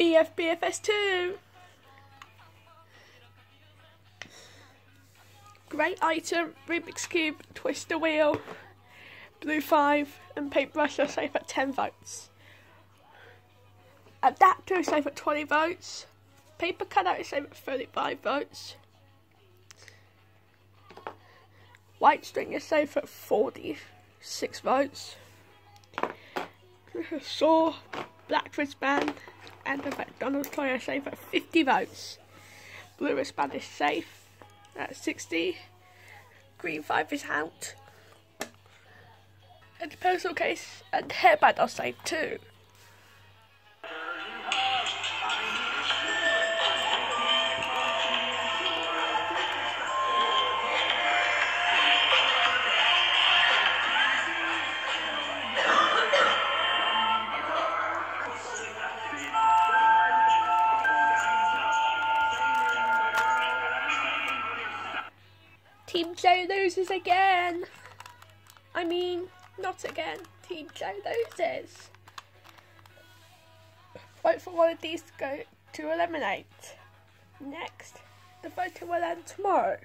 BF BFS 2. Great item, Rubik's Cube, Twister Wheel, Blue 5 and Paintbrush are safe at 10 votes. Adapter is safe at 20 votes. Paper cutout is safe at 35 votes. White string is safe at 46 votes. Saw, black wristband and the McDonald's toy are safe at 50 votes. Blue wristband is safe at 60. Green 5 is out. And the pencil case and hairband are safe too. Team Joe loses again. I mean, not again. Team Joe loses. Vote for one of these to go to eliminate. Next, the voting will end tomorrow.